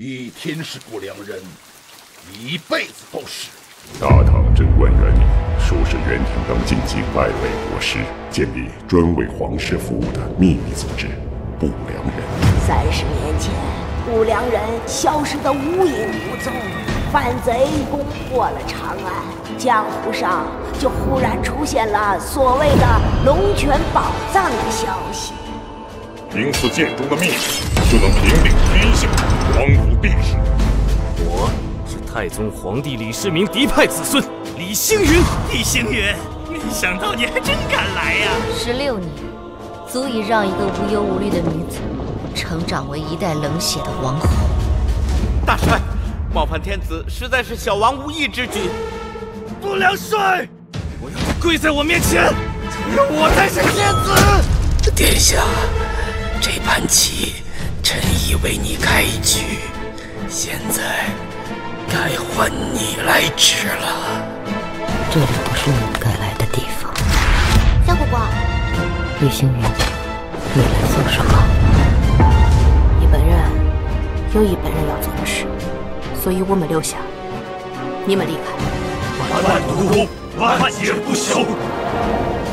一天是不良人，一辈子都是。大唐贞观元年，术士袁廷登进京外围国师，建立专为皇室服务的秘密组织——不良人。三十年前，不良人消失得无影无踪，反贼攻破了长安，江湖上就忽然出现了所谓的龙泉宝藏的消息。凭此剑中的秘密，就能平定天下，匡扶帝室。我是太宗皇帝李世民嫡派子孙李星云。李星云，没想到你还真敢来呀！十六年，足以让一个无忧无虑的女子，成长为一代冷血的王后。大帅，冒犯天子，实在是小王无意之举。不良帅，我要你跪在我面前，承认我才是天子。殿下。这盘棋，臣已为你开局，现在该换你来治了。这里不是你该来的地方。小果果，李星云，你来做什么？你本人有一本人要做的事，所以我们留下，你们离开。万毒功，万劫不休。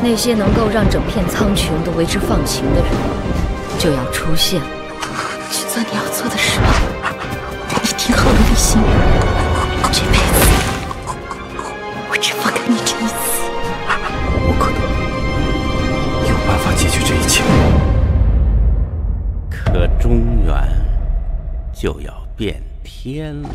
那些能够让整片苍穹都为之放晴的人。就要出现了，去做你要做的事吧。你听好了，李星云，这辈子我只放开你这一次。我可能有办法解决这一切，可中原就要变天了。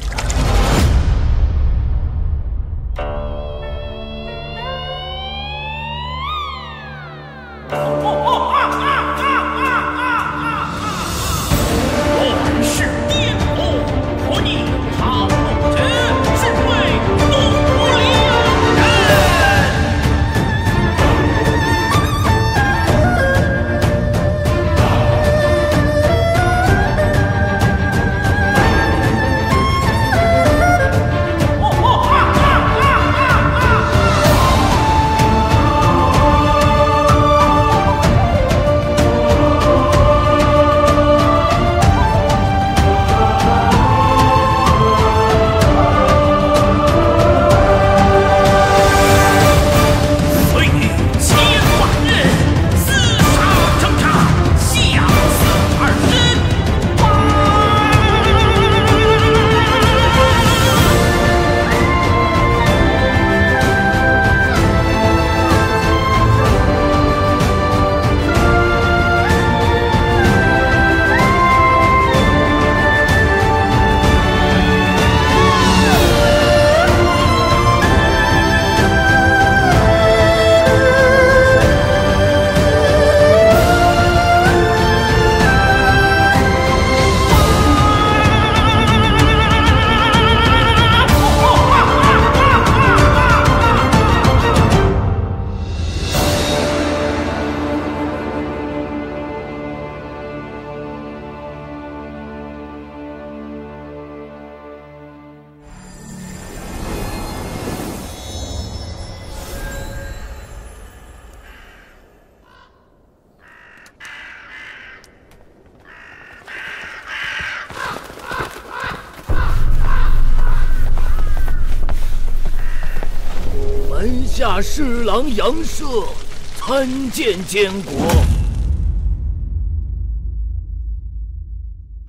下侍郎杨赦参见监国，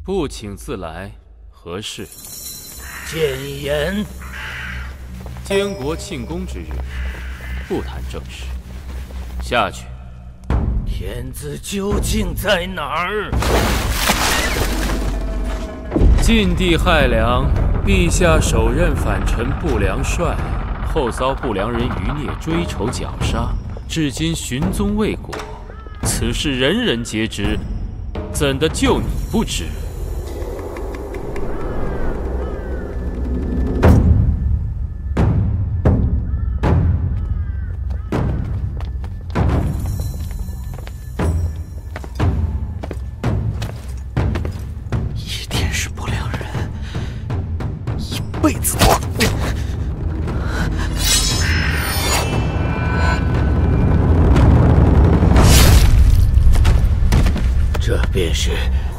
不请自来，何事？谏言。监国庆功之日，不谈正事。下去。天子究竟在哪儿？晋帝害良，陛下首任反臣不良帅。后遭不良人余孽追仇绞杀，至今寻踪未果。此事人人皆知，怎的就你不知？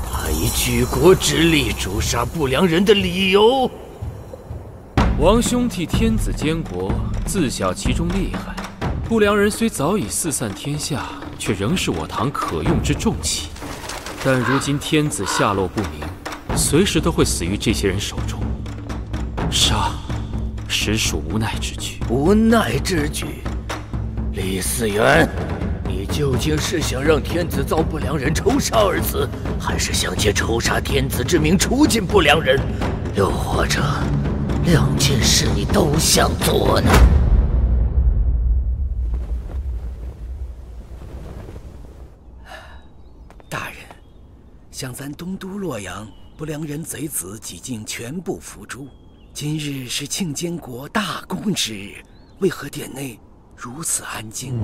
他以举国之力诛杀不良人的理由。王兄替天子监国，自晓其中厉害。不良人虽早已四散天下，却仍是我唐可用之重器。但如今天子下落不明，随时都会死于这些人手中。杀，实属无奈之举。无奈之举，李嗣源，你究竟是想让天子遭不良人仇杀而死，还是想借仇杀天子之名除尽不良人？又或者，两件事你都想做呢？大人，向咱东都洛阳，不良人贼子几近全部伏诛。今日是庆监国大功之日，为何殿内如此安静？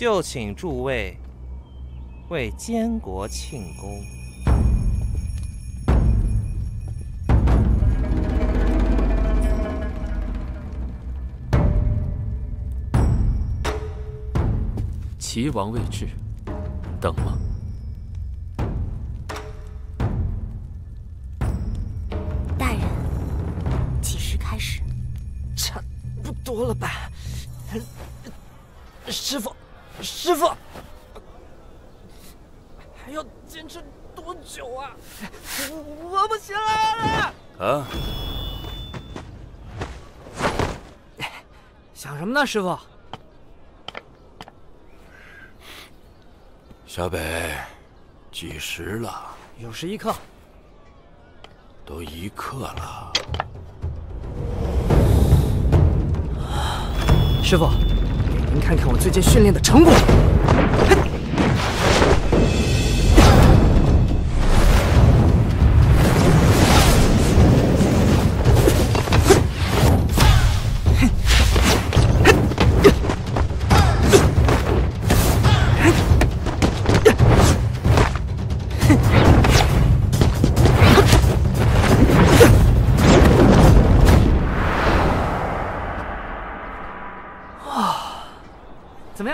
就请诸位为监国庆功。齐王未至，等吗？大人，几时开始？差不多了吧？师傅，师傅，还要坚持多久啊？我不行了！啊？想什么呢，师傅？小北，几时了？有时一刻。都一刻了。师傅，给您看看我最近训练的成果。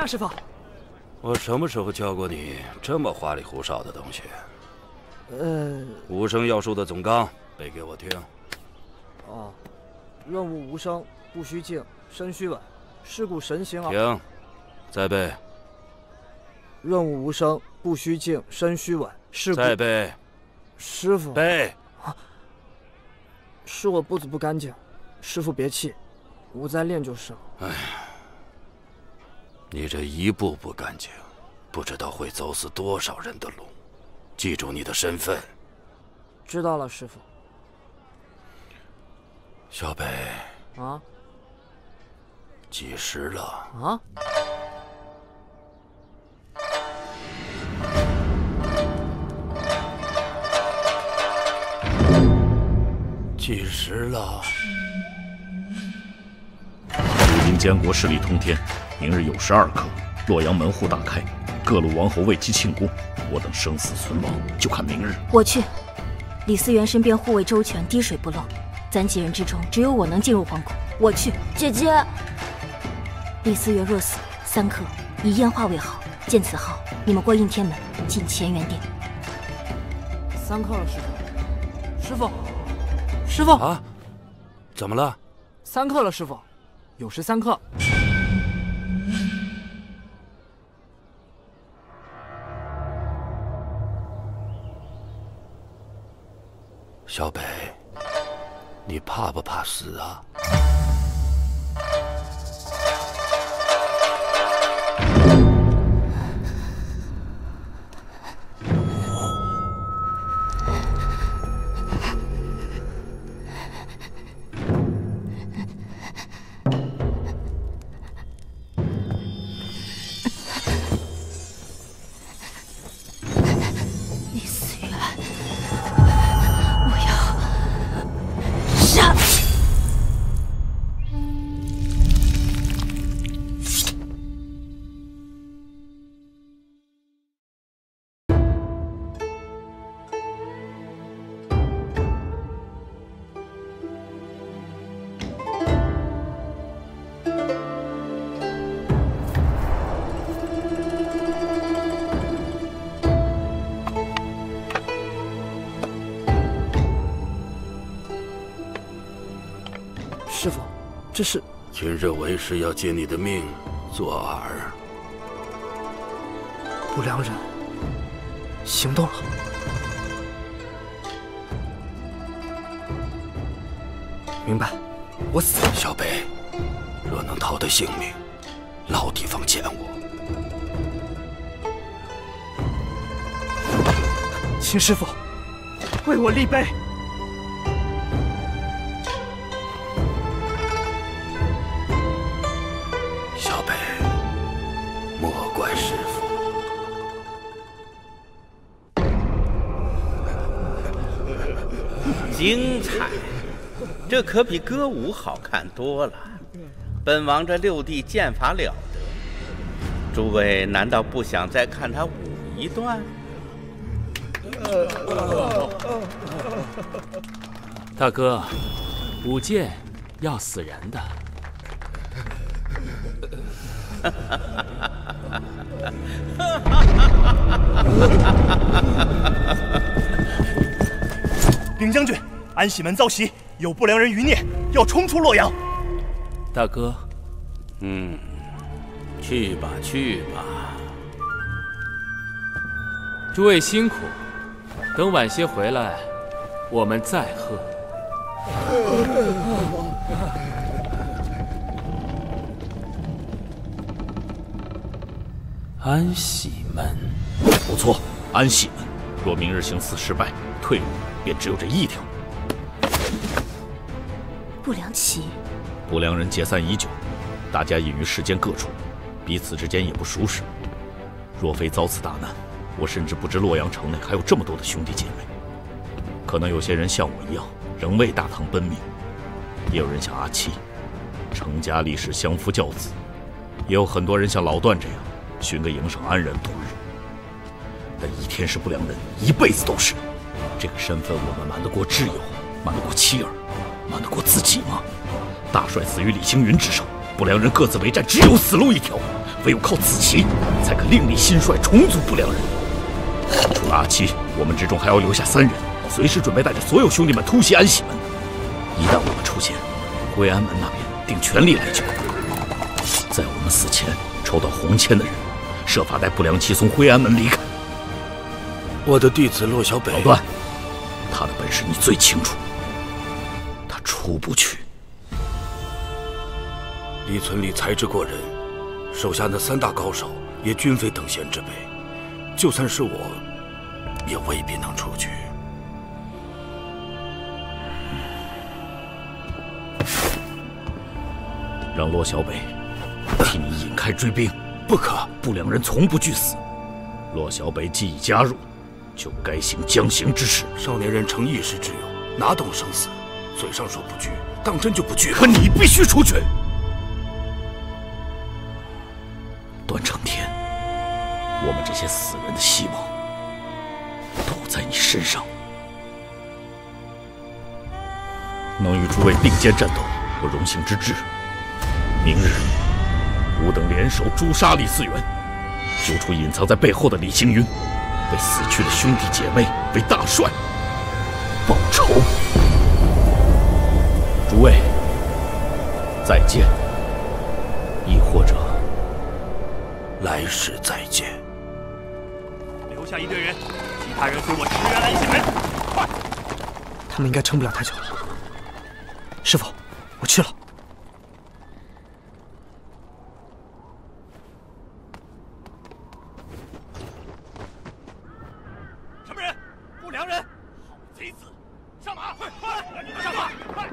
师傅？我什么时候教过你这么花里胡哨的东西？呃，无声要术的总纲背给我听。哦，润物无声，不虚静，身虚稳，是故神行而。停，再背。润物无声，不虚静，身虚稳，是故。再背。师傅。背。是我步子不干净，师傅别气，我再练就是了。哎呀，你这一步不干净，不知道会走死多少人的路。记住你的身份。知道了，师傅。小北。啊？几时了？啊？几时了？武林监国势力通天，明日酉时二刻，洛阳门户大开，各路王侯为其庆功。我等生死存亡，就看明日。我去。李思源身边护卫周全，滴水不漏。咱几人之中，只有我能进入皇宫。我去。姐姐，李思源若死，三刻以烟花为号，见此号，你们过应天门，进乾元殿。三刻了，师傅。师傅，师傅啊！怎么了？三刻了，师傅，酉时三刻。小北，你怕不怕死啊？这是今日为师要借你的命做饵。不良人行动了。明白，我死。小北，若能逃得性命，老地方见我。秦师傅为我立碑。这可比歌舞好看多了。本王这六弟剑法了得，诸位难道不想再看他舞一段？大哥，舞剑要死人的。禀将军，安喜门遭袭，有不良人余孽要冲出洛阳。大哥，嗯，去吧去吧。诸位辛苦，等晚些回来，我们再喝。安喜门，不错，安喜门。若明日行刺失败，退路便只有这一条。不良旗，不良人解散已久，大家隐于世间各处，彼此之间也不熟识。若非遭此大难，我甚至不知洛阳城内还有这么多的兄弟姐妹。可能有些人像我一样，仍为大唐奔命；也有人像阿七，成家立室，相夫教子；也有很多人像老段这样，寻个营生安然度日。但一天是不良人，一辈子都是。这个身份，我们瞒得过挚友，瞒得过妻儿，瞒得过自己吗？大帅死于李星云之手，不良人各自为战，只有死路一条。唯有靠子琪，才可另立新帅，重组不良人。除了阿七，我们之中还要留下三人，随时准备带着所有兄弟们突袭安喜门。一旦我们出现，归安门那边定全力来救。在我们死前抽到红签的人，设法带不良七从灰安门离开。我的弟子骆小北，老段，他的本事你最清楚，他出不去。李存礼才智过人，手下那三大高手也均非等闲之辈，就算是我，也未必能出去。让骆小北替你引开追兵，不可！不良人从不惧死。骆小北既已加入，就该行将行之事。少年人逞一时之勇，哪懂生死？嘴上说不惧，当真就不惧？可你必须出去！段成天，我们这些死人的希望都在你身上。能与诸位并肩战斗，我荣幸之至。明日，吾等联手诛杀李嗣源，救出隐藏在背后的李星云，为死去的兄弟姐妹、为大帅报仇。诸位，再见。亦或者，来世再见。留下一队人，其他人随我驰援蓝星门。快！他们应该撑不了太久了。师傅，我去了。什么人？不良人！好贼子！上马！快快！上马！快！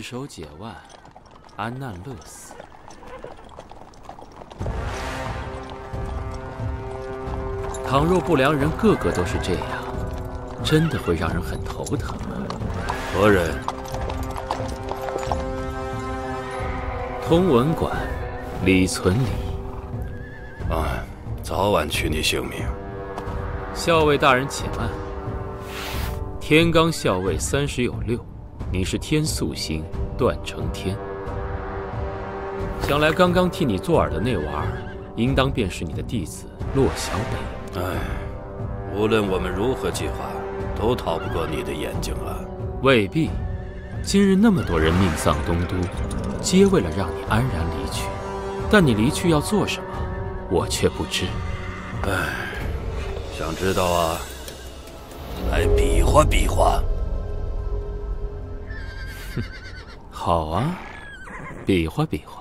释手解腕，安难乐死。倘若不良人个个都是这样，真的会让人很头疼啊！何人？通文馆，李存礼。啊，早晚取你性命。校尉大人，且慢。天罡校尉三十有六，你是天素星段成天。想来刚刚替你做饵的那娃儿，应当便是你的弟子洛小北。唉，无论我们如何计划，都逃不过你的眼睛了！未必。今日那么多人命丧东都，皆为了让你安然离去。但你离去要做什么，我却不知。唉，想知道啊？来比划比划。好啊，比划比划。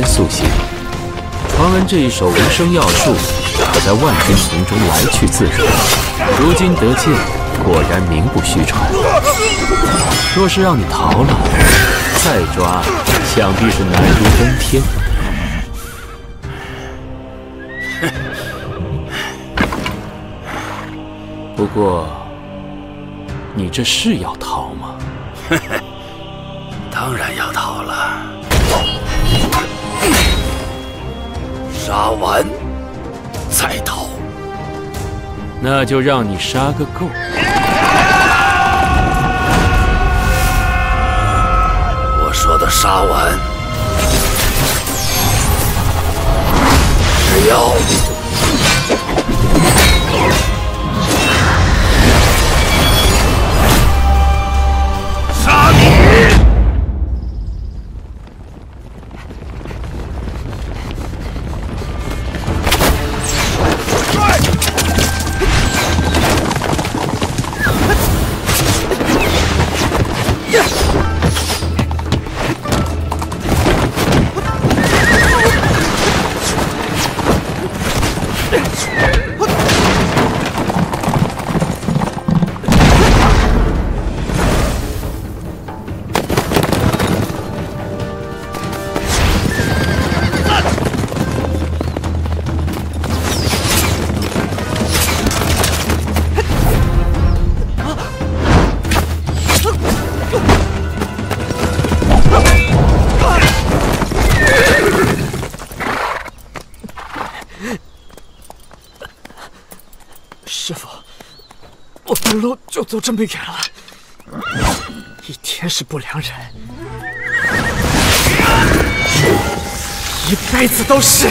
天素星，传闻这一手无声药术可在万军丛中来去自如。如今得见，果然名不虚传。若是让你逃了，再抓，想必是难如登天。不过，你这是要逃吗？当然要逃了。杀完再逃，那就让你杀个够。我说的杀完，只要师傅，我走路就走这么远了，一天是不良人，一辈子都是。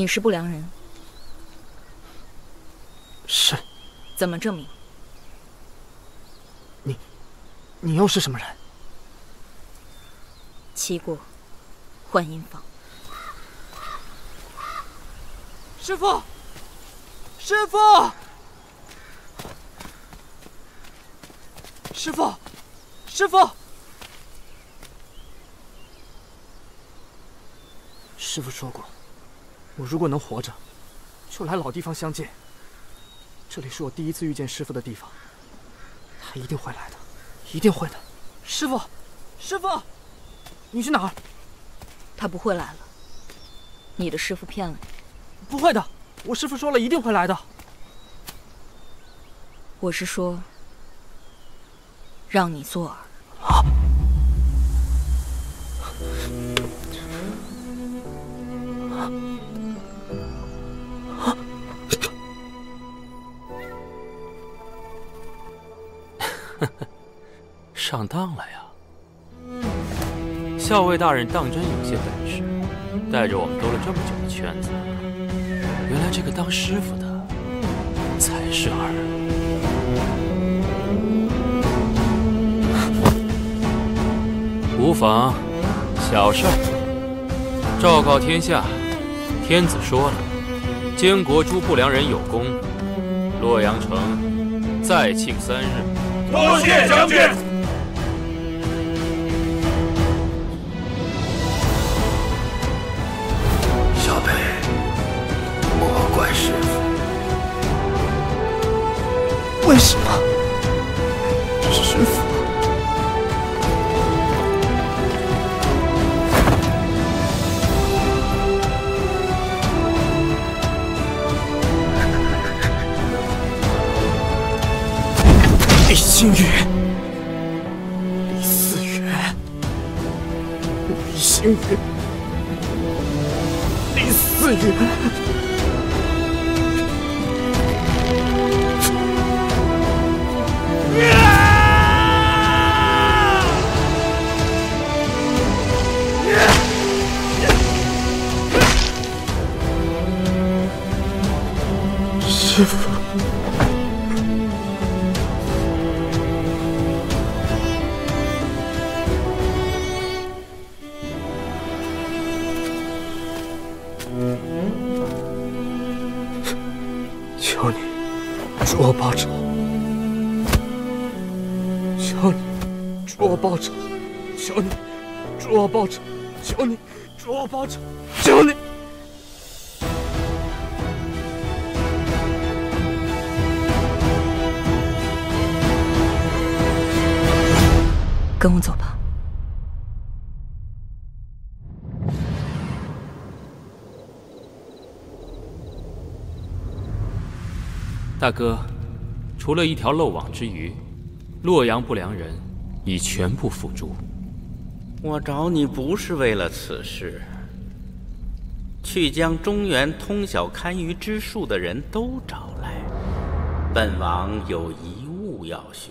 你是不良人，是。怎么证明？你，你又是什么人？齐国幻音坊。师傅，师傅，师傅，师傅，师傅说过。我如果能活着，就来老地方相见。这里是我第一次遇见师傅的地方，他一定会来的，一定会的。师傅，师傅，你去哪儿？他不会来了。你的师傅骗了你。不会的，我师傅说了一定会来的。我是说，让你做饵。上当了呀！校尉大人当真有些本事，带着我们兜了这么久的圈子。原来这个当师傅的才是二。无妨，小事儿。昭告天下，天子说了，监国诸不良人有功，洛阳城再庆三日。多谢将军。什么？师傅。李星宇，李思源，李星宇，李思源。师傅。求你助我报仇！求你助我报仇！求你助我报仇！求你！跟我走吧。大哥，除了一条漏网之鱼，洛阳不良人已全部付诸。我找你不是为了此事，去将中原通晓堪舆之术的人都找来，本王有一物要寻。